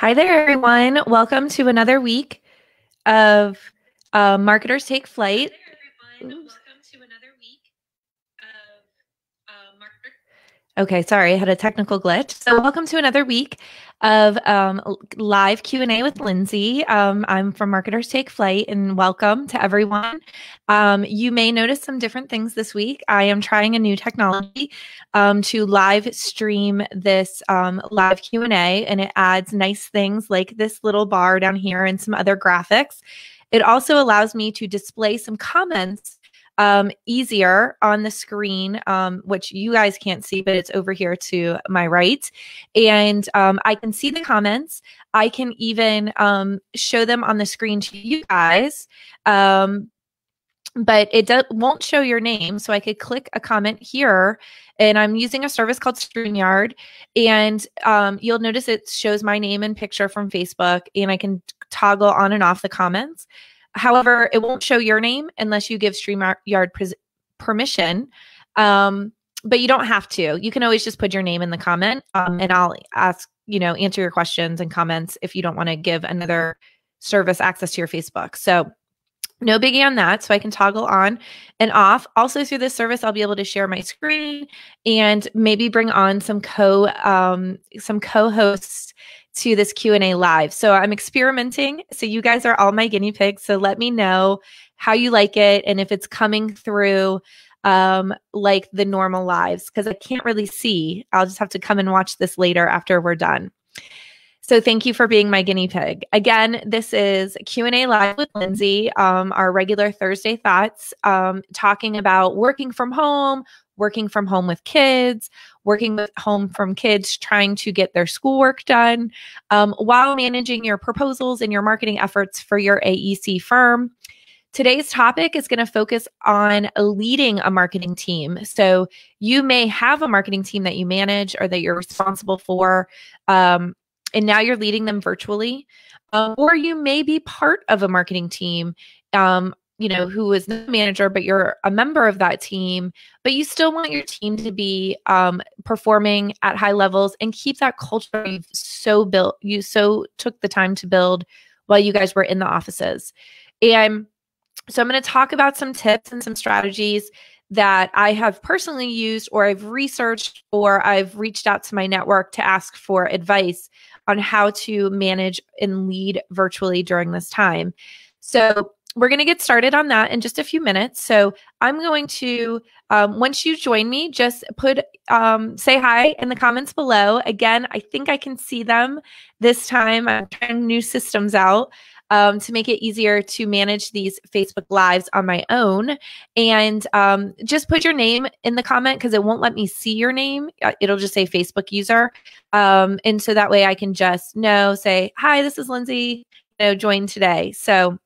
Hi there, everyone. Welcome to another week of uh, Marketers Take Flight. Okay, sorry, I had a technical glitch. So, welcome to another week of um, live Q and A with Lindsay. Um, I'm from Marketers Take Flight, and welcome to everyone. Um, you may notice some different things this week. I am trying a new technology um, to live stream this um, live Q and A, and it adds nice things like this little bar down here and some other graphics. It also allows me to display some comments um, easier on the screen, um, which you guys can't see, but it's over here to my right. And um, I can see the comments. I can even um, show them on the screen to you guys. Um, but it won't show your name. So I could click a comment here, and I'm using a service called StreamYard. And um, you'll notice it shows my name and picture from Facebook, and I can toggle on and off the comments. However, it won't show your name unless you give StreamYard permission. Um, but you don't have to. You can always just put your name in the comment um, and I'll ask, you know, answer your questions and comments if you don't want to give another service access to your Facebook. So, no biggie on that. So I can toggle on and off. Also through this service, I'll be able to share my screen and maybe bring on some co um, some co-hosts to this Q&A live. So I'm experimenting. So you guys are all my guinea pigs. So let me know how you like it and if it's coming through um like the normal lives because I can't really see. I'll just have to come and watch this later after we're done. So thank you for being my guinea pig. Again, this is Q&A live with Lindsay, um, our regular Thursday thoughts, um, talking about working from home, working from home with kids, working with home from kids, trying to get their schoolwork done um, while managing your proposals and your marketing efforts for your AEC firm. Today's topic is going to focus on leading a marketing team. So, you may have a marketing team that you manage or that you're responsible for, um, and now you're leading them virtually. Um, or you may be part of a marketing team um, you know, who is the manager, but you're a member of that team, but you still want your team to be um, performing at high levels and keep that culture you've so built, you so took the time to build while you guys were in the offices. And so I'm going to talk about some tips and some strategies that I have personally used or I've researched or I've reached out to my network to ask for advice on how to manage and lead virtually during this time. So we're going to get started on that in just a few minutes. So I'm going to, um, once you join me, just put, um, say hi in the comments below. Again, I think I can see them this time. I'm trying new systems out. Um, to make it easier to manage these Facebook Lives on my own. And um, just put your name in the comment because it won't let me see your name. Uh, it'll just say Facebook user. Um, and so that way I can just know, say, hi, this is Lindsay, you know, join today. So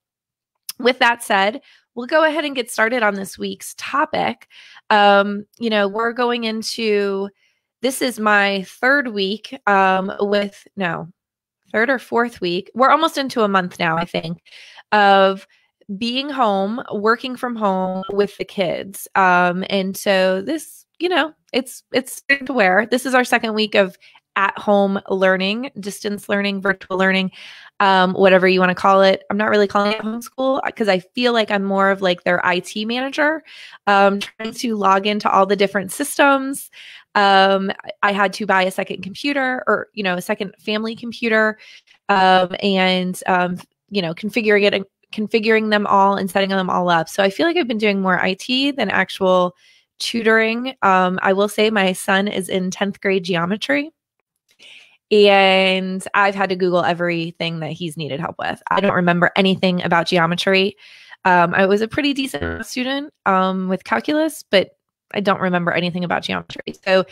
with that said, we'll go ahead and get started on this week's topic. Um, you know, we're going into this is my third week um, with no third or fourth week. We're almost into a month now, I think, of being home, working from home with the kids. Um, and so this, you know, it's it's to wear. This is our second week of at home learning, distance learning, virtual learning um, whatever you want to call it. I'm not really calling it homeschool because I feel like I'm more of like their IT manager, um, trying to log into all the different systems. Um, I had to buy a second computer or, you know, a second family computer um, and, um, you know, configuring it configuring them all and setting them all up. So I feel like I've been doing more IT than actual tutoring. Um, I will say my son is in 10th grade geometry and I've had to Google everything that he's needed help with. I don't remember anything about geometry. Um, I was a pretty decent student um, with calculus, but I don't remember anything about geometry. So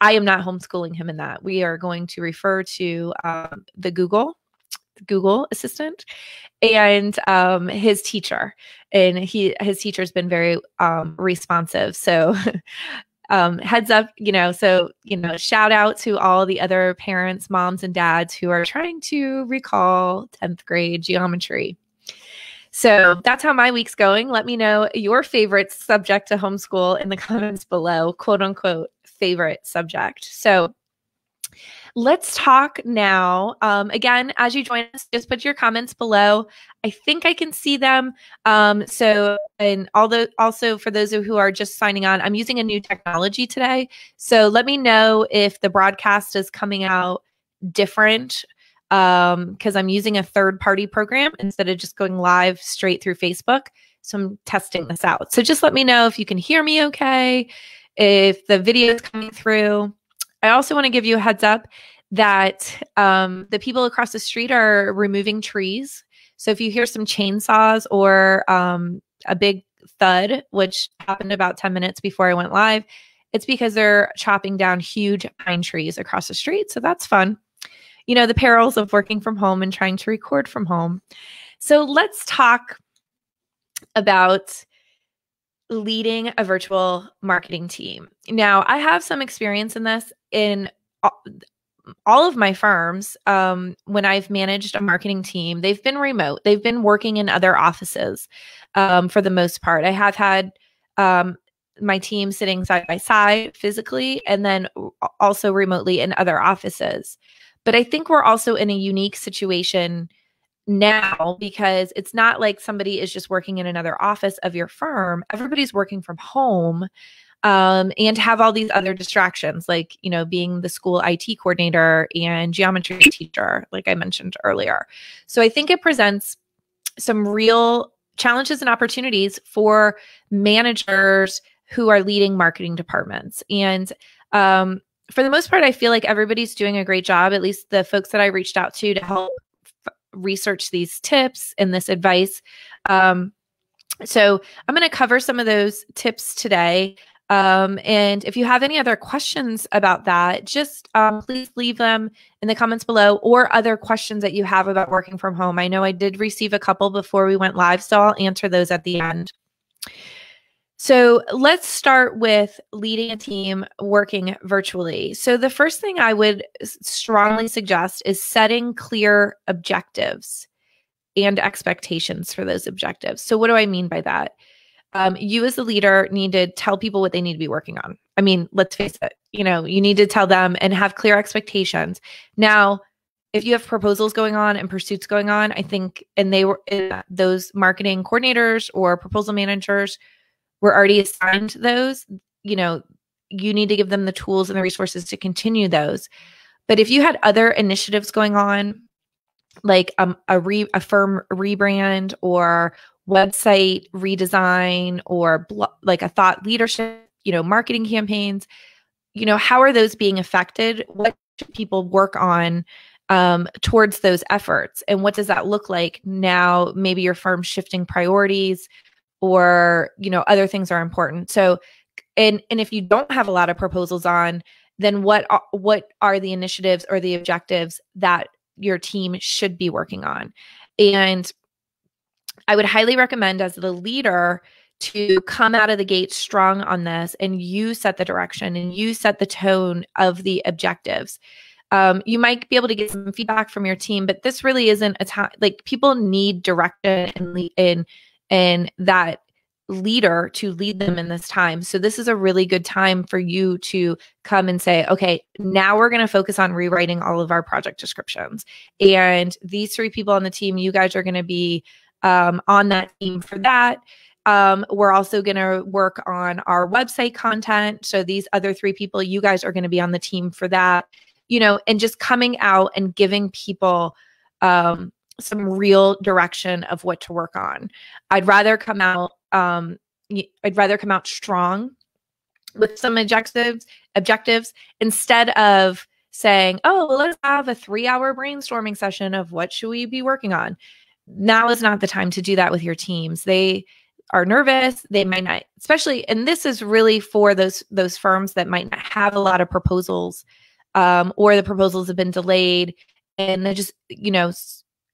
I am not homeschooling him in that. We are going to refer to um, the Google, Google Assistant, and um, his teacher. And he his teacher's been very um, responsive. So um, heads up, you know, so, you know, shout out to all the other parents, moms, and dads who are trying to recall 10th grade geometry. So that's how my week's going. Let me know your favorite subject to homeschool in the comments below, quote unquote, favorite subject. So let's talk now. Um, again, as you join us, just put your comments below. I think I can see them. Um, so, and although also for those who are just signing on, I'm using a new technology today. So let me know if the broadcast is coming out different because um, I'm using a third party program instead of just going live straight through Facebook. So I'm testing this out. So just let me know if you can hear me okay, if the video is coming through. I also want to give you a heads up that um, the people across the street are removing trees. So if you hear some chainsaws or um, a big thud, which happened about 10 minutes before I went live, it's because they're chopping down huge pine trees across the street. So that's fun. You know, the perils of working from home and trying to record from home. So let's talk about leading a virtual marketing team. Now, I have some experience in this in all of my firms. Um, when I've managed a marketing team, they've been remote, they've been working in other offices um, for the most part. I have had um, my team sitting side by side physically and then also remotely in other offices. But I think we're also in a unique situation now because it's not like somebody is just working in another office of your firm. Everybody's working from home um, and have all these other distractions, like, you know, being the school IT coordinator and geometry teacher, like I mentioned earlier. So I think it presents some real challenges and opportunities for managers who are leading marketing departments. And um, for the most part, I feel like everybody's doing a great job, at least the folks that I reached out to to help research these tips and this advice. Um, so I'm going to cover some of those tips today. Um, and if you have any other questions about that, just um, please leave them in the comments below or other questions that you have about working from home. I know I did receive a couple before we went live, so I'll answer those at the end. So let's start with leading a team working virtually. So, the first thing I would strongly suggest is setting clear objectives and expectations for those objectives. So, what do I mean by that? Um, you, as the leader, need to tell people what they need to be working on. I mean, let's face it, you know, you need to tell them and have clear expectations. Now, if you have proposals going on and pursuits going on, I think, and they were uh, those marketing coordinators or proposal managers were already assigned those, you know, you need to give them the tools and the resources to continue those. But if you had other initiatives going on, like um, a re a firm rebrand or website redesign or like a thought leadership, you know, marketing campaigns, you know, how are those being affected? What should people work on um, towards those efforts? And what does that look like now? Maybe your firm's shifting priorities or you know other things are important. So and and if you don't have a lot of proposals on then what what are the initiatives or the objectives that your team should be working on? And i would highly recommend as the leader to come out of the gate strong on this and you set the direction and you set the tone of the objectives. Um, you might be able to get some feedback from your team but this really isn't a time like people need direction and, and and that leader to lead them in this time. So this is a really good time for you to come and say, okay, now we're going to focus on rewriting all of our project descriptions. And these three people on the team, you guys are going to be um, on that team for that. Um, we're also going to work on our website content. So these other three people, you guys are going to be on the team for that, you know, and just coming out and giving people um, some real direction of what to work on. I'd rather come out um I'd rather come out strong with some objectives objectives instead of saying, "Oh, let's have a 3-hour brainstorming session of what should we be working on." Now is not the time to do that with your teams. They are nervous, they might not especially and this is really for those those firms that might not have a lot of proposals um, or the proposals have been delayed and they just you know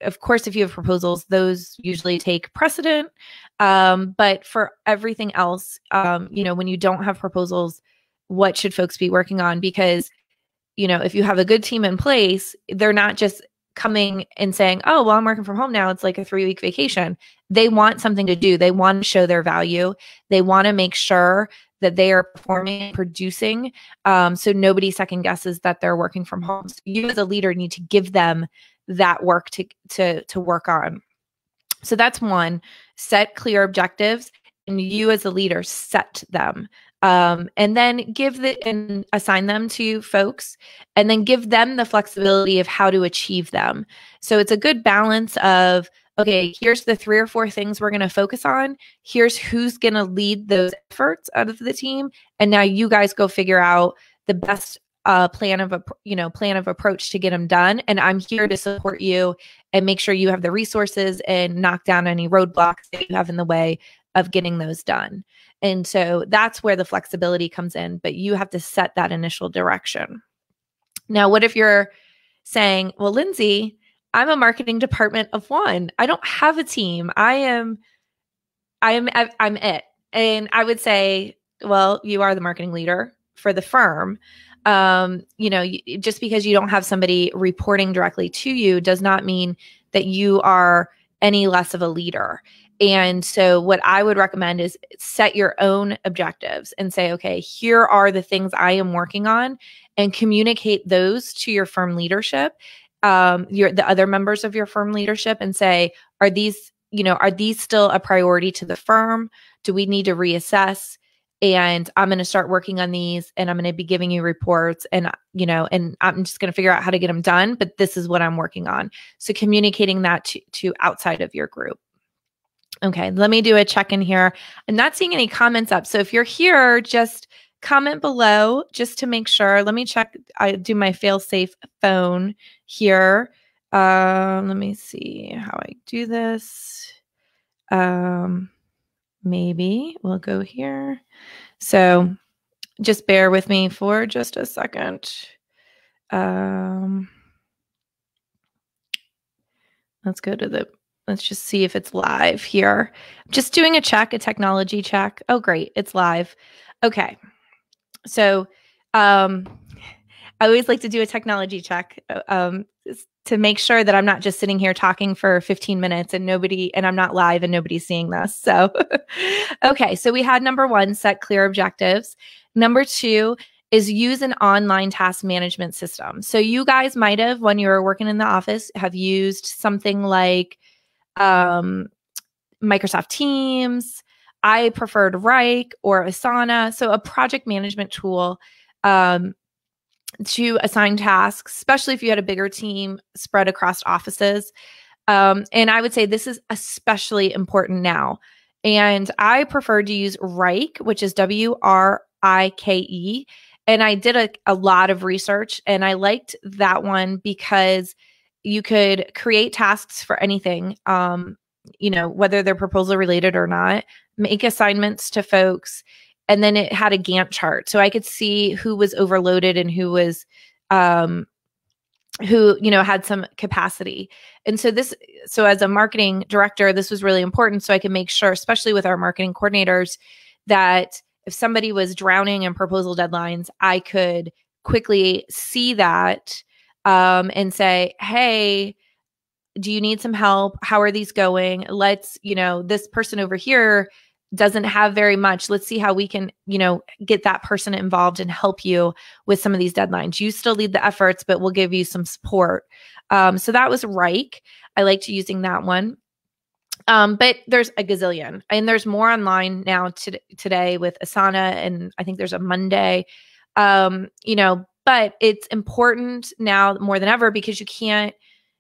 of course, if you have proposals, those usually take precedent. Um, but for everything else, um, you know, when you don't have proposals, what should folks be working on? Because, you know, if you have a good team in place, they're not just coming and saying, oh, well, I'm working from home now. It's like a three week vacation. They want something to do. They want to show their value. They want to make sure that they are performing and producing um, so nobody second guesses that they're working from home so you as a leader need to give them that work to to to work on. So that's one set clear objectives and you as a leader set them. Um, and then give the and assign them to folks and then give them the flexibility of how to achieve them. So it's a good balance of okay here's the three or four things we're going to focus on. Here's who's going to lead those efforts out of the team. And now you guys go figure out the best uh, plan of a you know plan of approach to get them done. And i'm here to support you and make sure you have the resources and knock down any roadblocks that you have in the way of getting those done. And so that's where the flexibility comes in but you have to set that initial direction. Now what if you're saying well lindsay i'm a marketing department of one. I don't have a team. I am i am i'm it. And i would say well you are the marketing leader for the firm um, you know, just because you don't have somebody reporting directly to you does not mean that you are any less of a leader. And so, what I would recommend is set your own objectives and say, okay, here are the things I am working on, and communicate those to your firm leadership, um, your the other members of your firm leadership, and say, are these, you know, are these still a priority to the firm? Do we need to reassess? And I'm going to start working on these and I'm going to be giving you reports and you know and I'm just going to figure out how to get them done but this is what I'm working on. So communicating that to, to outside of your group. Okay, let me do a check in here. I'm not seeing any comments up. So if you're here just comment below just to make sure. Let me check I do my fail safe phone here. Um let me see how I do this. Um maybe we'll go here. So just bear with me for just a second. Um, let's go to the, let's just see if it's live here. just doing a check, a technology check. Oh, great. It's live. Okay. So, um, I always like to do a technology check. Uh, um, to make sure that I'm not just sitting here talking for 15 minutes and nobody, and I'm not live and nobody's seeing this. So, okay. So we had number one, set clear objectives. Number two is use an online task management system. So you guys might have, when you were working in the office, have used something like um, Microsoft Teams. I preferred Wrike or Asana. So a project management tool um, to assign tasks, especially if you had a bigger team spread across offices. Um, and I would say this is especially important now. And I prefer to use Wrike, which is W R I K E. And I did a, a lot of research and I liked that one because you could create tasks for anything, um, you know, whether they're proposal related or not, make assignments to folks and then it had a Gantt chart. So I could see who was overloaded and who was um who you know had some capacity. And so this so as a marketing director this was really important so i could make sure especially with our marketing coordinators that if somebody was drowning in proposal deadlines i could quickly see that um, and say hey do you need some help? How are these going? Let's you know this person over here doesn't have very much. Let's see how we can you know get that person involved and help you with some of these deadlines. You still lead the efforts but we'll give you some support. Um, so that was Wrike i liked using that one. Um, but there's a gazillion and there's more online now to, today with asana and i think there's a monday. Um, you know but it's important now more than ever because you can't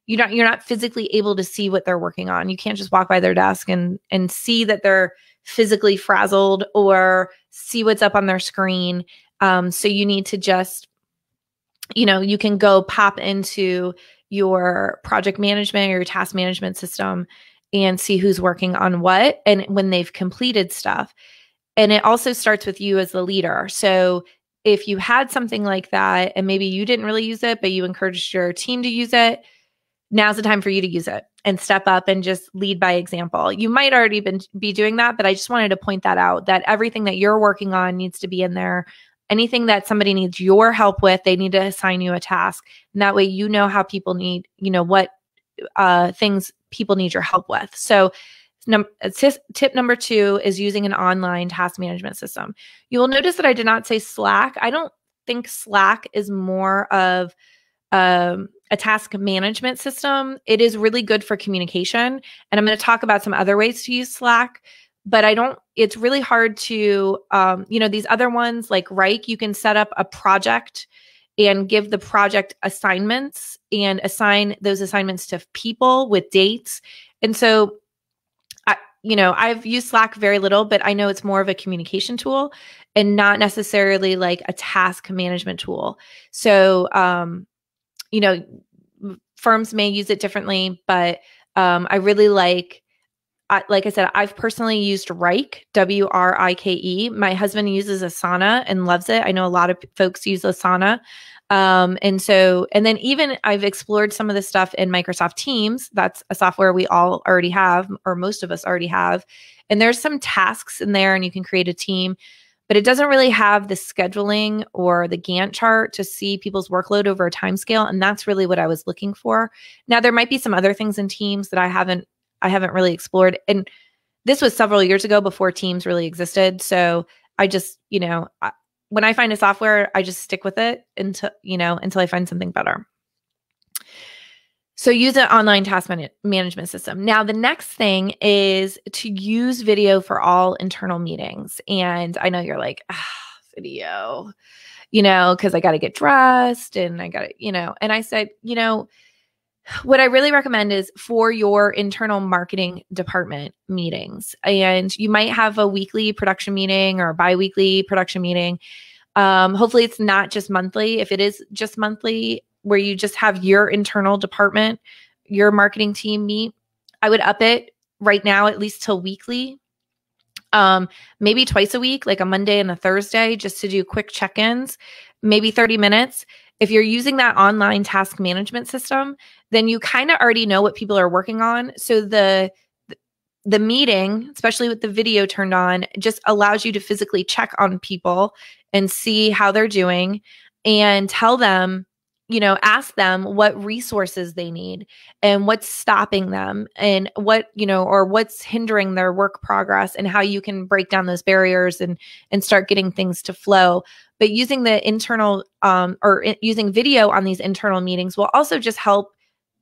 you're not you're not physically able to see what they're working on. You can't just walk by their desk and and see that they're physically frazzled or see what's up on their screen. Um, so you need to just, you know, you can go pop into your project management or your task management system and see who's working on what and when they've completed stuff. And it also starts with you as the leader. So if you had something like that and maybe you didn't really use it, but you encouraged your team to use it, now's the time for you to use it and step up and just lead by example. You might already been be doing that, but I just wanted to point that out that everything that you're working on needs to be in there. Anything that somebody needs your help with, they need to assign you a task. And that way you know how people need, you know, what uh things people need your help with. So Num- tip number two is using an online task management system. You will notice that I did not say Slack. I don't think Slack is more of um, a task management system. It is really good for communication. And I'm going to talk about some other ways to use Slack, but I don't, it's really hard to, um, you know, these other ones like Wrike, you can set up a project and give the project assignments and assign those assignments to people with dates. And so, I, you know, I've used Slack very little, but I know it's more of a communication tool and not necessarily like a task management tool. So, um, you know, firms may use it differently, but um, I really like, I, like I said, I've personally used Wrike, W R I K E. My husband uses Asana and loves it. I know a lot of folks use Asana. Um, and so, and then even I've explored some of the stuff in Microsoft Teams. That's a software we all already have, or most of us already have. And there's some tasks in there, and you can create a team but it doesn't really have the scheduling or the Gantt chart to see people's workload over a time scale. And that's really what I was looking for. Now there might be some other things in Teams that I haven't I haven't really explored. And this was several years ago before Teams really existed. So I just, you know, I, when I find a software, I just stick with it until, you know, until I find something better. So use an online task man- management system. Now, the next thing is to use video for all internal meetings. And I know you're like, ah, video, you know, because I got to get dressed and I got to, you know, and I said, you know, what I really recommend is for your internal marketing department meetings. And you might have a weekly production meeting or a bi weekly production meeting. Um, hopefully, it's not just monthly. If it is just monthly, where you just have your internal department, your marketing team meet. I would up it right now at least till weekly. Um, maybe twice a week, like a Monday and a Thursday, just to do quick check-ins, maybe 30 minutes. If you're using that online task management system, then you kind of already know what people are working on. So the the meeting, especially with the video turned on, just allows you to physically check on people and see how they're doing and tell them you know, ask them what resources they need and what's stopping them and what, you know, or what's hindering their work progress and how you can break down those barriers and and start getting things to flow. But using the internal um or using video on these internal meetings will also just help,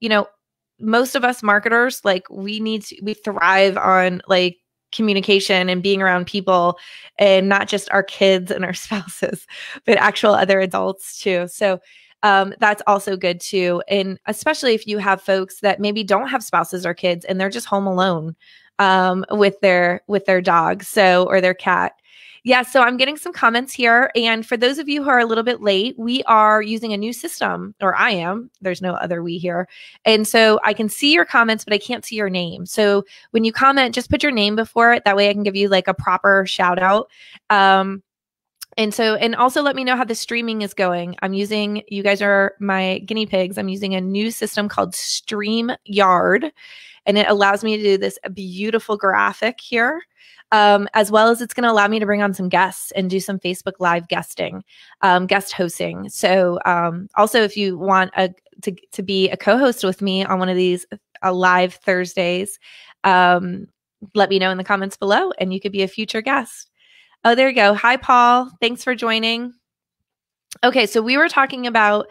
you know, most of us marketers like we need to we thrive on like communication and being around people and not just our kids and our spouses but actual other adults too so um, that's also good too. And especially if you have folks that maybe don't have spouses or kids and they're just home alone um, with their with their dog, so or their cat. Yeah, so I'm getting some comments here. And for those of you who are a little bit late, we are using a new system, or I am. There's no other we here. And so I can see your comments, but I can't see your name. So when you comment, just put your name before it. That way I can give you like a proper shout out. Um, and so, and also let me know how the streaming is going. I'm using, you guys are my guinea pigs. I'm using a new system called StreamYard, and it allows me to do this beautiful graphic here. Um, as well as it's going to allow me to bring on some guests and do some Facebook Live guesting, um, guest hosting. So, um, also, if you want a, to, to be a co host with me on one of these uh, live Thursdays, um, let me know in the comments below and you could be a future guest. Oh, there you go. Hi, Paul. Thanks for joining. Okay, so we were talking about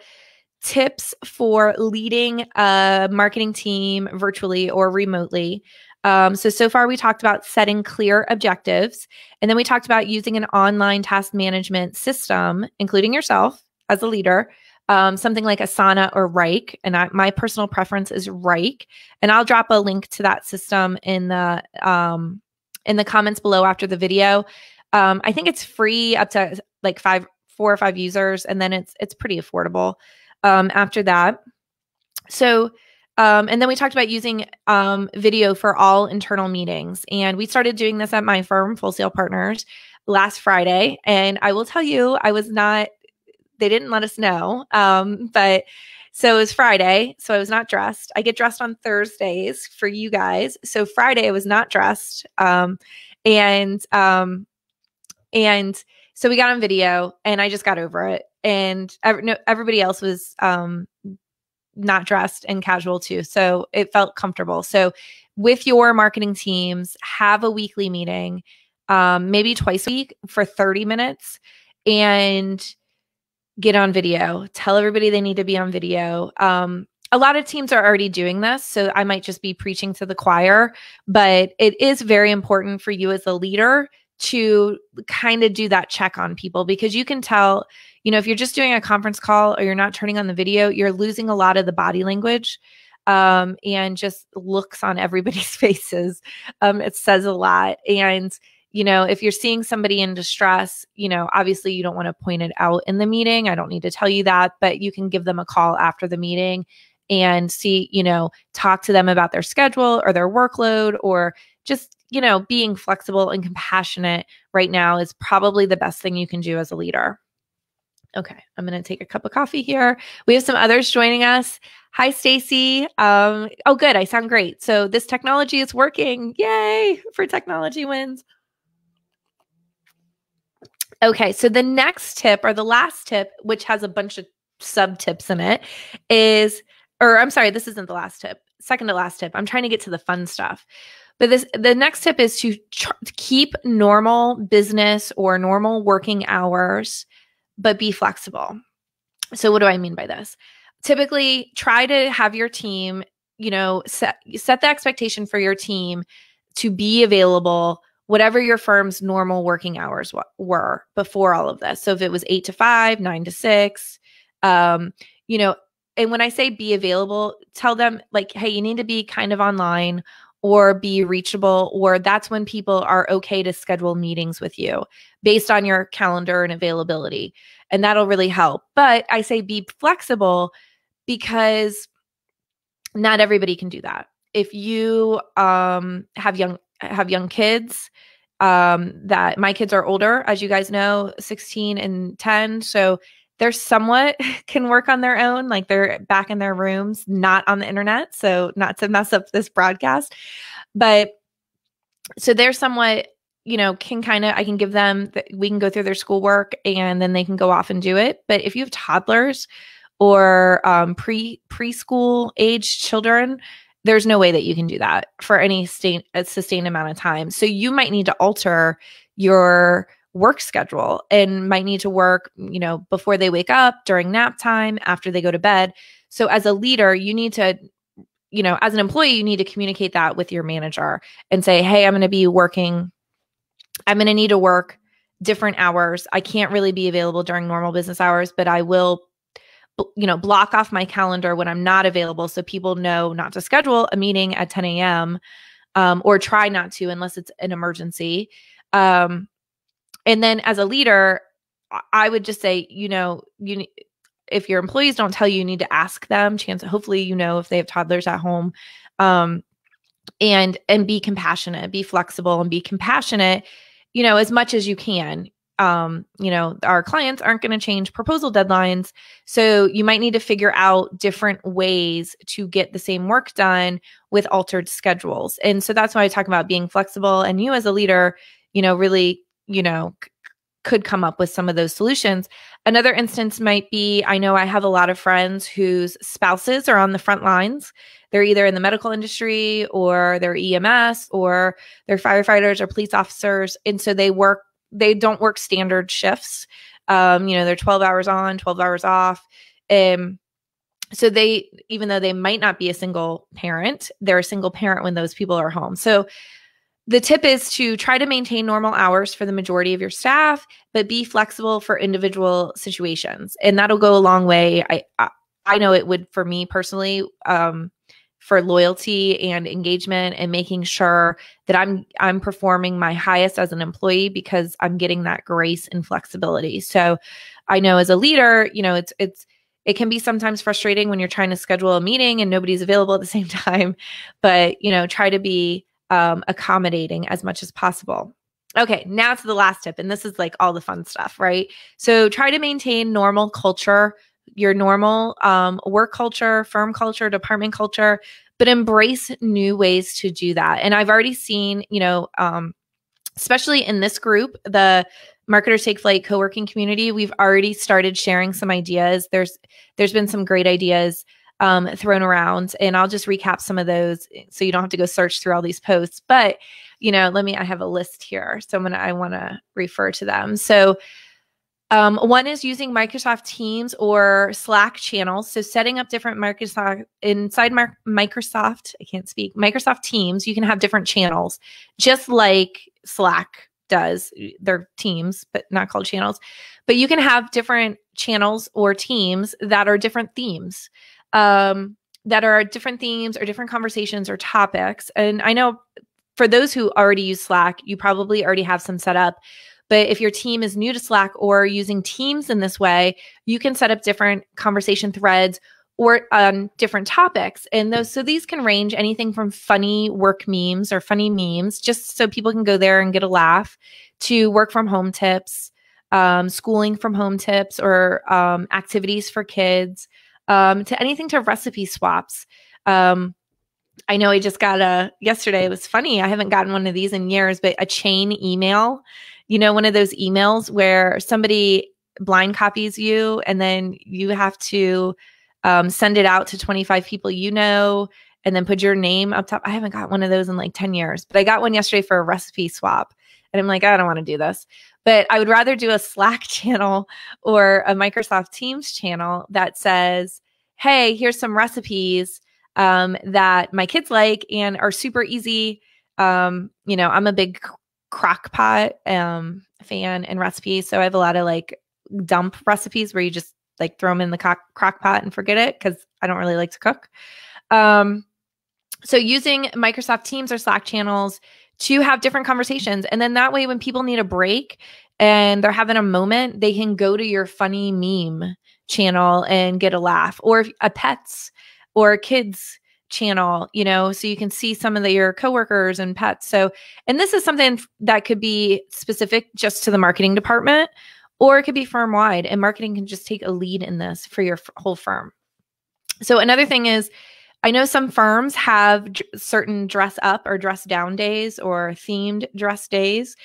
tips for leading a marketing team virtually or remotely. Um, so, so far we talked about setting clear objectives. And then we talked about using an online task management system, including yourself as a leader, um, something like Asana or Wrike. And I, my personal preference is Wrike. And I'll drop a link to that system in the um, in the comments below after the video. Um, I think it's free up to like five, four or five users, and then it's it's pretty affordable um, after that. So, um, and then we talked about using um, video for all internal meetings, and we started doing this at my firm, Full Sail Partners, last Friday. And I will tell you, I was not. They didn't let us know, um, but. So it was Friday, so I was not dressed. I get dressed on Thursdays for you guys. So Friday I was not dressed. Um, and um, and so we got on video and I just got over it. And no, everybody else was um, not dressed and casual too. So it felt comfortable. So with your marketing teams, have a weekly meeting, um, maybe twice a week for 30 minutes and get on video. Tell everybody they need to be on video. Um, a lot of teams are already doing this, so I might just be preaching to the choir, but it is very important for you as a leader to kind of do that check on people because you can tell, you know, if you're just doing a conference call or you're not turning on the video, you're losing a lot of the body language um, and just looks on everybody's faces. Um, it says a lot. And you know, if you're seeing somebody in distress, you know, obviously you don't want to point it out in the meeting. I don't need to tell you that, but you can give them a call after the meeting and see, you know, talk to them about their schedule or their workload or just, you know, being flexible and compassionate right now is probably the best thing you can do as a leader. Okay, I'm going to take a cup of coffee here. We have some others joining us. Hi, Stacy. Um, oh, good. I sound great. So this technology is working. Yay for technology wins. Okay, so the next tip or the last tip, which has a bunch of sub tips in it, is, or I'm sorry, this isn't the last tip. Second to last tip. I'm trying to get to the fun stuff. But this, the next tip is to, to keep normal business or normal working hours, but be flexible. So, what do I mean by this? Typically, try to have your team, you know, set set the expectation for your team to be available whatever your firm's normal working hours w- were before all of this. So if it was eight to five, nine to six, um, you know, and when I say be available, tell them like, hey, you need to be kind of online or be reachable, or that's when people are okay to schedule meetings with you based on your calendar and availability. And that'll really help. But I say be flexible because not everybody can do that. If you um, have young have young kids um, that my kids are older, as you guys know, 16 and 10. So they're somewhat can work on their own, like they're back in their rooms, not on the internet. So not to mess up this broadcast, but so they're somewhat, you know, can kind of, I can give them, we can go through their schoolwork and then they can go off and do it. But if you have toddlers or um, pre preschool age children, there's no way that you can do that for any stain, a sustained amount of time. So you might need to alter your work schedule and might need to work, you know, before they wake up, during nap time, after they go to bed. So as a leader, you need to you know, as an employee, you need to communicate that with your manager and say, "Hey, I'm going to be working I'm going to need to work different hours. I can't really be available during normal business hours, but I will you know, block off my calendar when I'm not available so people know not to schedule a meeting at 10 a.m. Um, or try not to unless it's an emergency. Um, and then as a leader, I would just say, you know, you if your employees don't tell you, you need to ask them. Chance, hopefully, you know if they have toddlers at home, um, and and be compassionate, be flexible, and be compassionate. You know, as much as you can um, you know, our clients aren't going to change proposal deadlines. So you might need to figure out different ways to get the same work done with altered schedules. And so that's why I talk about being flexible. And you, as a leader, you know, really, you know, could come up with some of those solutions. Another instance might be I know I have a lot of friends whose spouses are on the front lines. They're either in the medical industry or they're EMS or they're firefighters or police officers. And so they work they don't work standard shifts. Um, you know, they're 12 hours on, 12 hours off. Um, so they, even though they might not be a single parent, they're a single parent when those people are home. So the tip is to try to maintain normal hours for the majority of your staff, but be flexible for individual situations, and that'll go a long way. I I, I know it would for me personally. Um, for loyalty and engagement and making sure that I'm I'm performing my highest as an employee because I'm getting that grace and flexibility. So I know as a leader, you know, it's it's it can be sometimes frustrating when you're trying to schedule a meeting and nobody's available at the same time, but you know, try to be um, accommodating as much as possible. Okay, now to the last tip, and this is like all the fun stuff, right? So try to maintain normal culture your normal um, work culture, firm culture, department culture, but embrace new ways to do that. And I've already seen, you know, um, especially in this group, the marketers take flight co-working community we've already started sharing some ideas there's there's been some great ideas um, thrown around. And I'll just recap some of those so you don't have to go search through all these posts. But, you know, let me, I have a list here. So I'm going to, I want to refer to them. So, um, one is using Microsoft Teams or Slack channels. So setting up different Microsoft inside Mar- Microsoft, I can't speak, Microsoft Teams, you can have different channels, just like Slack does. They're teams, but not called channels. But you can have different channels or teams that are different themes. Um, that are different themes or different conversations or topics. And I know for those who already use Slack, you probably already have some set up but if your team is new to Slack or using Teams in this way, you can set up different conversation threads or on um, different topics. And those, so these can range anything from funny work memes or funny memes, just so people can go there and get a laugh, to work from home tips, um, schooling from home tips, or um, activities for kids, um, to anything to recipe swaps. Um, I know I just got a yesterday. It was funny. I haven't gotten one of these in years, but a chain email you know, one of those emails where somebody blind copies you and then you have to um, send it out to 25 people you know and then put your name up top. I haven't got one of those in like 10 years, but I got one yesterday for a recipe swap. And I'm like, I don't want to do this. But I would rather do a Slack channel or a Microsoft Teams channel that says, hey, here's some recipes um, that my kids like and are super easy. Um, you know, I'm a big crock pot um, fan and recipe. So I have a lot of like dump recipes where you just like throw them in the co- crock pot and forget it because I don't really like to cook. Um, so using Microsoft Teams or Slack channels to have different conversations. And then that way, when people need a break and they're having a moment, they can go to your funny meme channel and get a laugh or a pets or a kids channel, you know, so you can see some of the, your coworkers and pets. So, and this is something that could be specific just to the marketing department, or it could be firm wide, and marketing can just take a lead in this for your f- whole firm. So, another thing is, I know some firms have certain dress up or dress down days or themed dress days.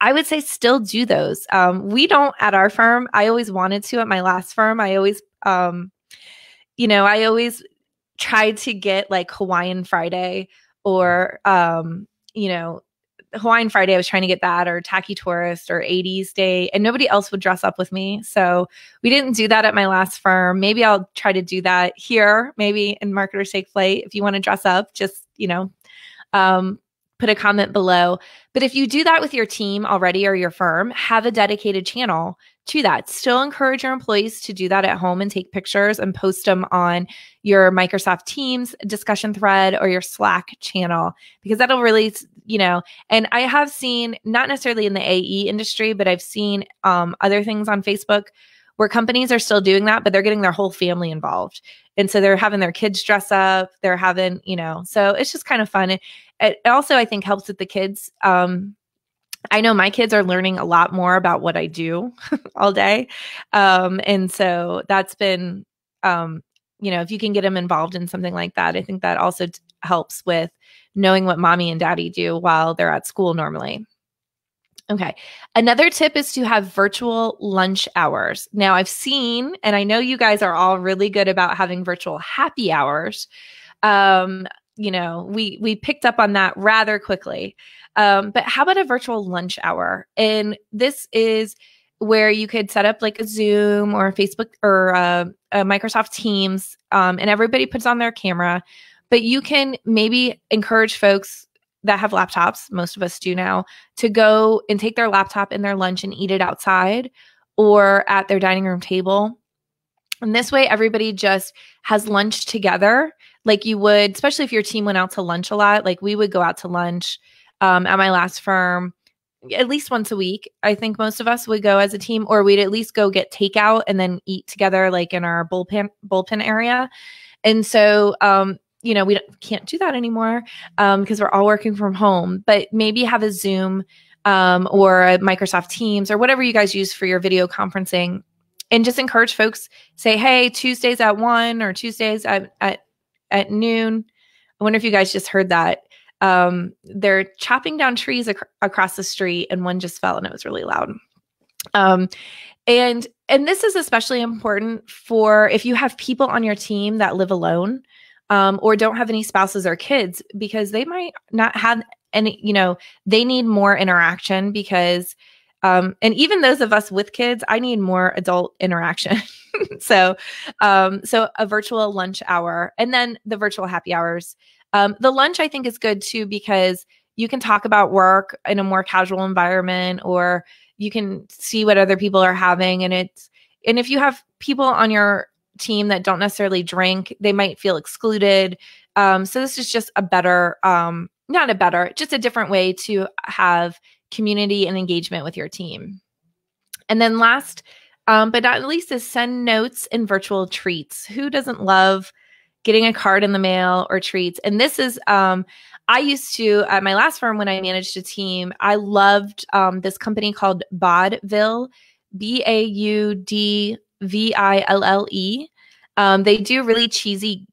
I would say still do those. Um, we don't at our firm. I always wanted to at my last firm. I always, um, you know, I always tried to get like Hawaiian Friday or um, you know, Hawaiian Friday, I was trying to get that or tacky tourist or 80s day, and nobody else would dress up with me. So we didn't do that at my last firm. Maybe I'll try to do that here, maybe in Marketers Take Flight. If you want to dress up, just, you know, um, put a comment below. But if you do that with your team already or your firm, have a dedicated channel to that. Still encourage your employees to do that at home and take pictures and post them on your Microsoft Teams discussion thread or your Slack channel because that'll really, you know, and I have seen not necessarily in the AE industry, but I've seen um, other things on Facebook where companies are still doing that, but they're getting their whole family involved. And so they're having their kids dress up, they're having, you know, so it's just kind of fun. It, it also, I think, helps with the kids. Um, I know my kids are learning a lot more about what I do all day. Um, and so that's been, um, you know, if you can get them involved in something like that, I think that also t- helps with knowing what mommy and daddy do while they're at school normally. Okay. Another tip is to have virtual lunch hours. Now, I've seen, and I know you guys are all really good about having virtual happy hours. Um, you know, we we picked up on that rather quickly. Um, but how about a virtual lunch hour? And this is where you could set up like a Zoom or a Facebook or a, a Microsoft Teams, um, and everybody puts on their camera. But you can maybe encourage folks that have laptops, most of us do now, to go and take their laptop and their lunch and eat it outside or at their dining room table. And this way, everybody just has lunch together, like you would, especially if your team went out to lunch a lot. Like we would go out to lunch um, at my last firm at least once a week. I think most of us would go as a team, or we'd at least go get takeout and then eat together, like in our bullpen bullpen area. And so, um, you know, we can't do that anymore because um, we're all working from home. But maybe have a Zoom um, or a Microsoft Teams or whatever you guys use for your video conferencing, and just encourage folks. Say, hey, Tuesdays at one or Tuesdays at at at noon. I wonder if you guys just heard that um, they're chopping down trees ac- across the street and one just fell and it was really loud. Um, and and this is especially important for if you have people on your team that live alone um, or don't have any spouses or kids because they might not have any you know they need more interaction because um, and even those of us with kids i need more adult interaction. So um, so a virtual lunch hour and then the virtual happy hours. Um, the lunch i think is good too because you can talk about work in a more casual environment or you can see what other people are having and it's and if you have people on your team that don't necessarily drink they might feel excluded. Um, so this is just a better um, not a better just a different way to have community and engagement with your team and then last um, but not least is send notes and virtual treats who doesn't love getting a card in the mail or treats and this is um, I used to at my last firm when I managed a team. I loved um, this company called Baudville, B A U D V I L L E. Um, they do really cheesy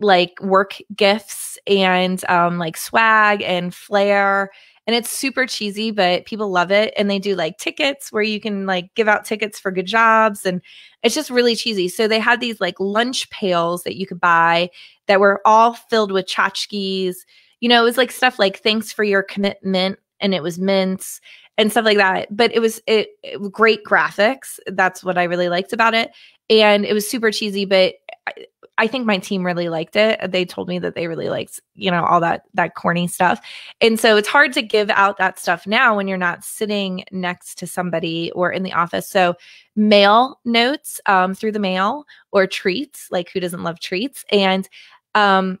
like work gifts and um, like swag and flair and it's super cheesy but people love it and they do like tickets where you can like give out tickets for good jobs and it's just really cheesy so they had these like lunch pails that you could buy that were all filled with tchotchkes you know, it was like stuff like thanks for your commitment and it was mints and stuff like that. But it was it, it great graphics. That's what I really liked about it. And it was super cheesy, but uh, I, think my team really liked it. They told me that they really liked, you know, all that that corny stuff. And so it's hard to give out that stuff now when you're not sitting next to somebody or in the office. So mail notes um, through the mail or treats, like who doesn't love treats? And um,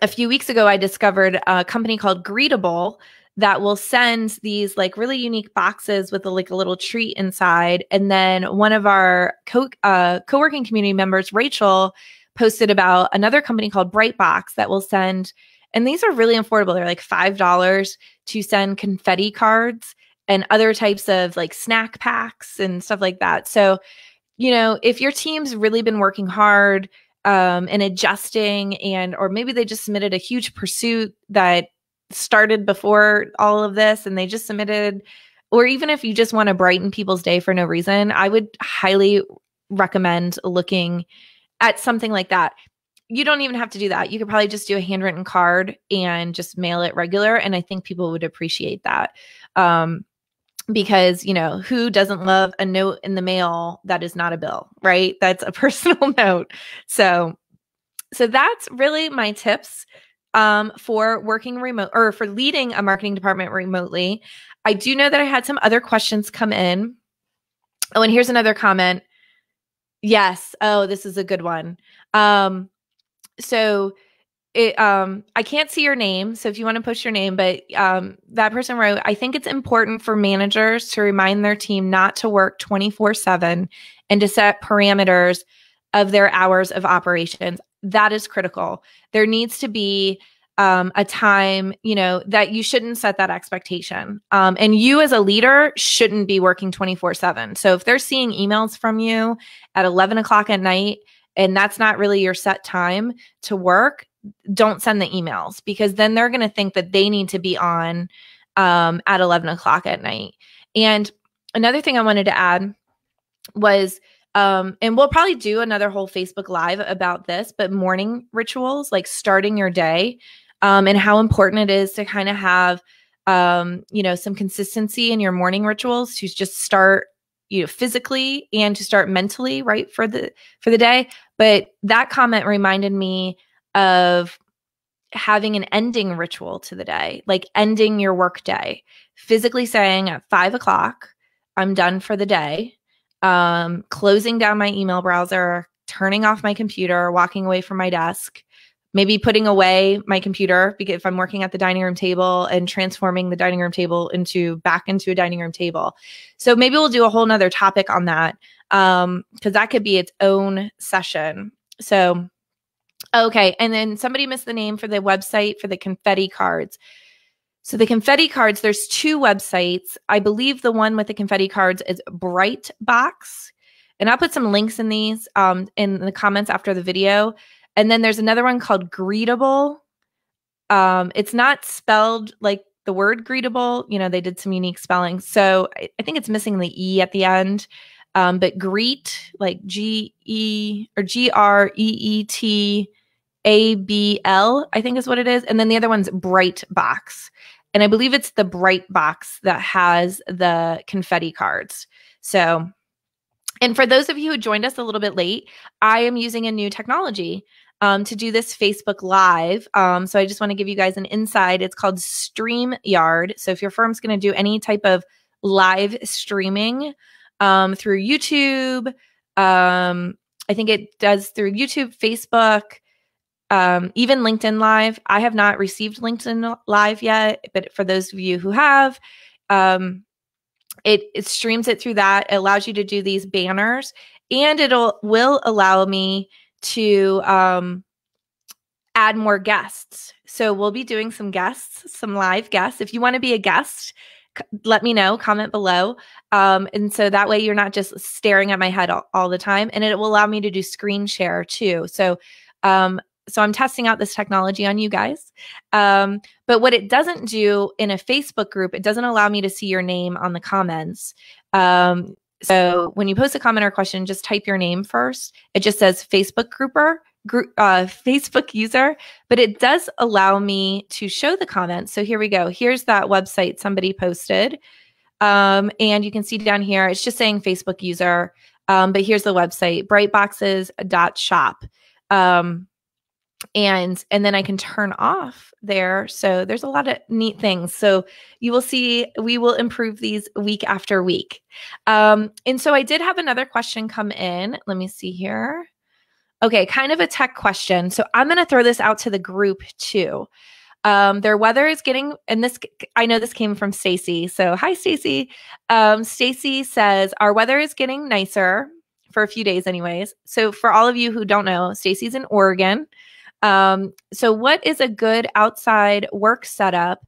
a few weeks ago, I discovered a company called Greetabl that will send these like really unique boxes with a, like a little treat inside. And then one of our co uh, co-working community members, Rachel, posted about another company called Brightbox that will send, and these are really affordable. They're like five dollars to send confetti cards and other types of like snack packs and stuff like that. So, you know, if your team's really been working hard um, and adjusting and or maybe they just submitted a huge pursuit that started before all of this and they just submitted or even if you just want to brighten people's day for no reason i would highly recommend looking at something like that you don't even have to do that. You could probably just do a handwritten card and just mail it regular and i think people would appreciate that. Um, because you know who doesn't love a note in the mail that is not a bill right? That's a personal note. So so that's really my tips um, for working remote or for leading a marketing department remotely. I do know that i had some other questions come in. Oh and here's another comment yes. Oh this is a good one. Um so it um i can't see your name so if you want to push your name but um that person wrote i think it's important for managers to remind their team not to work 24/7 and to set parameters of their hours of operations. That is critical. There needs to be um, a time you know that you shouldn't set that expectation um, and you as a leader shouldn't be working 24 7 so if they're seeing emails from you at 11 o'clock at night and that's not really your set time to work don't send the emails because then they're going to think that they need to be on um, at 11 o'clock at night. And another thing I wanted to add was, um, and we'll probably do another whole Facebook Live about this, but morning rituals, like starting your day, um, and how important it is to kind of have, um, you know, some consistency in your morning rituals to just start you know physically and to start mentally right for the for the day. But that comment reminded me of having an ending ritual to the day, like ending your work day, physically saying at five o'clock, I'm done for the day, um, closing down my email browser, turning off my computer, walking away from my desk, maybe putting away my computer because if I'm working at the dining room table and transforming the dining room table into back into a dining room table. So maybe we'll do a whole nother topic on that. Um, because that could be its own session. So Okay. And then somebody missed the name for the website for the confetti cards. So the confetti cards, there's two websites. I believe the one with the confetti cards is Brightbox. And I'll put some links in these um, in the comments after the video. And then there's another one called Greetabl. Um, it's not spelled like the word greetable. You know, they did some unique spelling. So I, I think it's missing the E at the end. Um, but Greet, like G E or G R E E T A B L, I think is what it is. And then the other one's Bright Box. And I believe it's the Bright Box that has the confetti cards. So, and for those of you who joined us a little bit late, I am using a new technology um, to do this Facebook Live. Um, so I just want to give you guys an insight. It's called StreamYard. So if your firm's going to do any type of live streaming um, through YouTube, um, I think it does through YouTube, Facebook, um, even LinkedIn Live. I have not received LinkedIn Live yet, but for those of you who have, um, it, it streams it through that. It allows you to do these banners, and it'll will allow me to um, add more guests. So we'll be doing some guests, some live guests. If you want to be a guest, let me know, comment below. Um, and so that way you're not just staring at my head all, all, the time. And it will allow me to do screen share too. So, um, so I'm testing out this technology on you guys. Um, but what it doesn't do in a Facebook group, it doesn't allow me to see your name on the comments. Um, so when you post a comment or question, just type your name first. It just says Facebook grouper, group, uh, Facebook user, but it does allow me to show the comments. So here we go. Here's that website somebody posted. Um, and you can see down here, it's just saying Facebook user. Um, but here's the website, brightboxes.shop. Um, and and then I can turn off there. So there's a lot of neat things. So you will see we will improve these week after week. Um, and so I did have another question come in. Let me see here. Okay, kind of a tech question. So I'm going to throw this out to the group too. Um, their weather is getting, and this I know this came from Stacy. So hi, Stacy. Um, Stacy says our weather is getting nicer for a few days, anyways. So for all of you who don't know, Stacy's in Oregon. Um, so, what is a good outside work setup,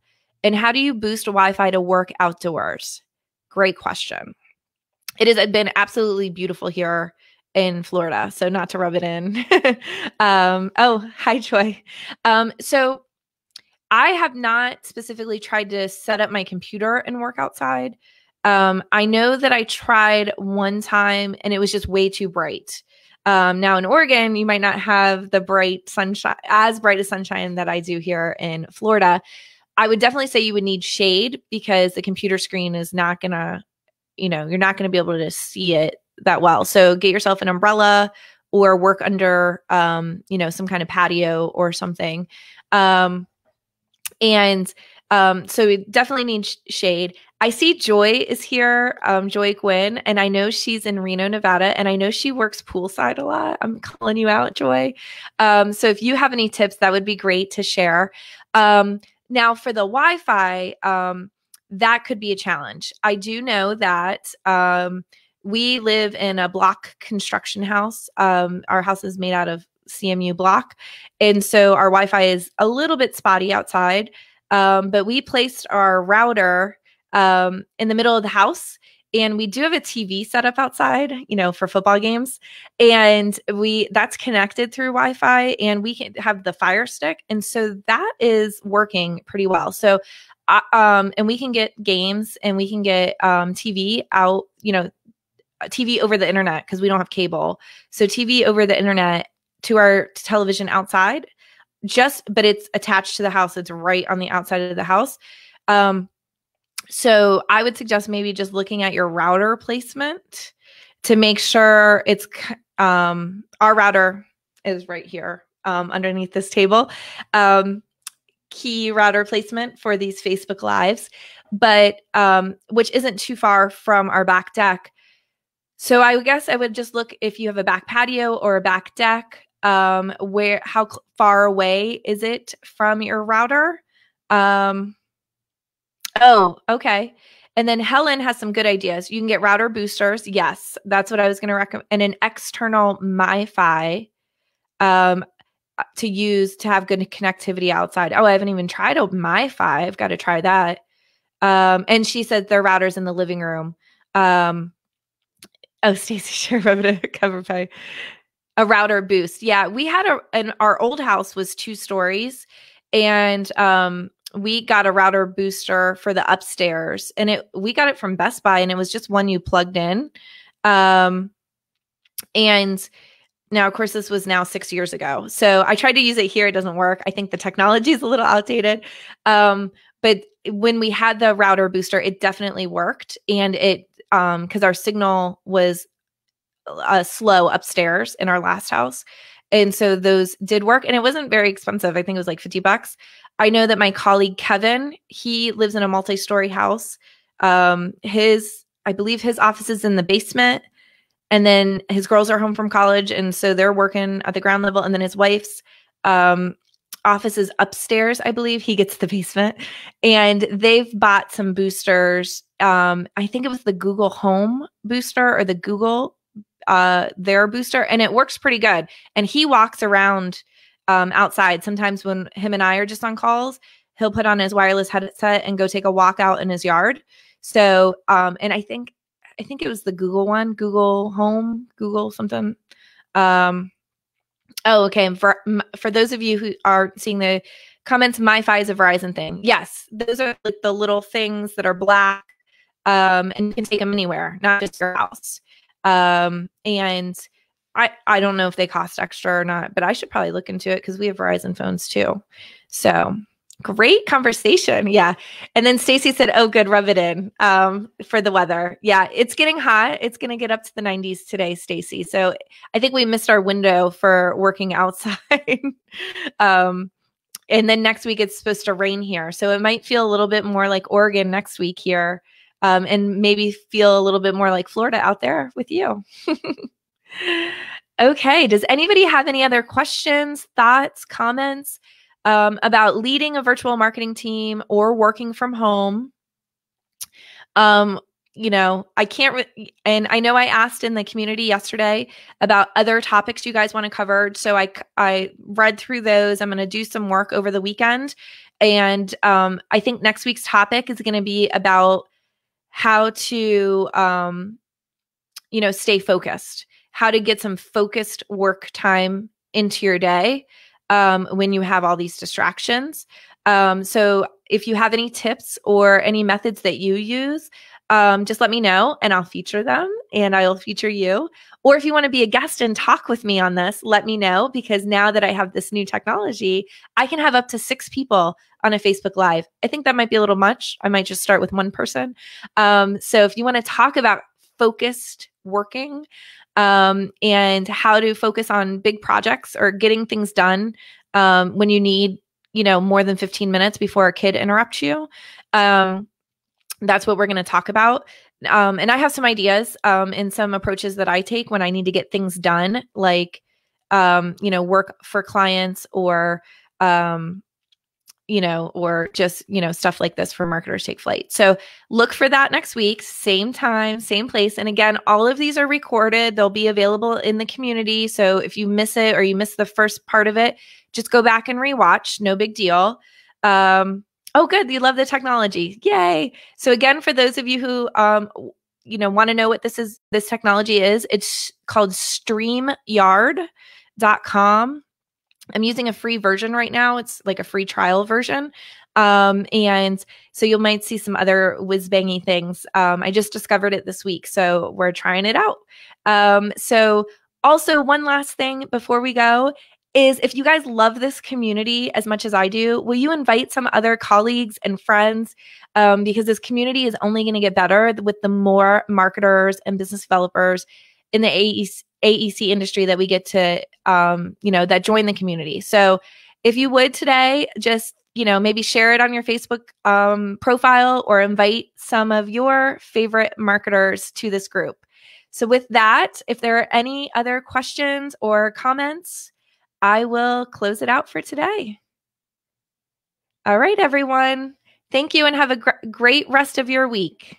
and how do you boost Wi Fi to work outdoors? Great question. It has been absolutely beautiful here in Florida. So, not to rub it in. um, oh, hi, Joy. Um, so, I have not specifically tried to set up my computer and work outside. Um, I know that I tried one time and it was just way too bright. Um, now in Oregon, you might not have the bright sunshine, as bright as sunshine that I do here in Florida. I would definitely say you would need shade because the computer screen is not gonna, you know, you're not gonna be able to see it that well. So get yourself an umbrella or work under, um, you know, some kind of patio or something. Um, and um, so we definitely need sh- shade. I see Joy is here, um, Joy Gwynn, and I know she's in Reno, Nevada, and I know she works poolside a lot. I'm calling you out, Joy. Um, so if you have any tips, that would be great to share. Um, now, for the Wi Fi, um, that could be a challenge. I do know that um, we live in a block construction house. Um, our house is made out of CMU block. And so our Wi Fi is a little bit spotty outside. Um, but we placed our router um, in the middle of the house and we do have a TV set up outside, you know, for football games. And we that's connected through Wi-Fi and we can have the Fire Stick. And so that is working pretty well. So uh, um and we can get games and we can get um TV out, you know, TV over the internet because we don't have cable. So TV over the internet to our television outside just but it's attached to the house it's right on the outside of the house um so i would suggest maybe just looking at your router placement to make sure it's um our router is right here um underneath this table um key router placement for these facebook lives but um which isn't too far from our back deck so i guess i would just look if you have a back patio or a back deck um, where how far away is it from your router? Um, oh, okay. And then Helen has some good ideas. You can get router boosters. Yes, that's what I was going to recommend. And an external MiFi um, to use to have good connectivity outside. Oh, I haven't even tried a MiFi. I've got to try that. Um, and she said their routers in the living room. Um, oh, Stacy sure wrote a cover pie. A router boost. Yeah, we had a and our old house was two stories and um we got a router booster for the upstairs and it we got it from Best Buy and it was just one you plugged in. Um, and now, of course, this was now six years ago. So I tried to use it here. It doesn't work. I think the technology is a little outdated. Um, but when we had the router booster, it definitely worked. And it, um, because our signal was uh, slow upstairs in our last house. And so those did work and it wasn't very expensive. I think it was like 50 bucks. I know that my colleague Kevin, he lives in a multi-story house. Um, his, I believe his office is in the basement and then his girls are home from college and so they're working at the ground level and then his wife's um, office is upstairs i believe he gets the basement and they've bought some boosters um, i think it was the google home booster or the google uh, their booster and it works pretty good and he walks around um, outside sometimes when him and i are just on calls he'll put on his wireless headset and go take a walk out in his yard so um, and i think I think it was the Google one, Google Home, Google something. Um, oh, okay. And for for those of you who are seeing the comments, MiFi is a Verizon thing. Yes, those are like the little things that are black, um, and you can take them anywhere, not just your house. Um, and I I don't know if they cost extra or not, but I should probably look into it because we have Verizon phones too. So Great conversation. Yeah. And then Stacy said, Oh, good, rub it in um, for the weather. Yeah, it's getting hot. It's going to get up to the 90s today, Stacy. So I think we missed our window for working outside. um, and then next week it's supposed to rain here. So it might feel a little bit more like Oregon next week here um, and maybe feel a little bit more like Florida out there with you. okay. Does anybody have any other questions, thoughts, comments? um, about leading a virtual marketing team or working from home. Um, you know, I can't, re- and I know I asked in the community yesterday about other topics you guys want to cover. So I, I read through those. I'm going to do some work over the weekend. And um, I think next week's topic is going to be about how to, um, you know, stay focused, how to get some focused work time into your day um, when you have all these distractions. Um, so if you have any tips or any methods that you use, um, just let me know and I'll feature them and I'll feature you. Or if you want to be a guest and talk with me on this, let me know because now that I have this new technology, I can have up to six people on a Facebook Live. I think that might be a little much. I might just start with one person. Um, so if you want to talk about focused working, um, and how to focus on big projects or getting things done um, when you need, you know, more than 15 minutes before a kid interrupts you. Um, that's what we're going to talk about. Um, and I have some ideas um, and some approaches that I take when I need to get things done, like, you know, work for clients or, um, you know, or just, you know, stuff like this for marketers take flight. So look for that next week, same time, same place. And again, all of these are recorded. They'll be available in the community. So if you miss it or you miss the first part of it, just go back and rewatch. No big deal. Um, oh, good. You love the technology. Yay. So again, for those of you who, um, you know, want to know what this is, this technology is, it's called StreamYard.com I'm using a free version right now. It's like a free trial version. Um, and so you might see some other whiz bangy things. Um, I just discovered it this week, so we're trying it out. Um, so also one last thing before we go is if you guys love this community as much as I do, will you invite some other colleagues and friends? Um, because this community is only going to get better with the more marketers and business developers in the AEC, AEC industry that we get to, um, you know, that join the community. So if you would today, just, you know, maybe share it on your Facebook um, profile or invite some of your favorite marketers to this group. So with that, if there are any other questions or comments, I will close it out for today. All right, everyone. Thank you and have a gr- great rest of your week.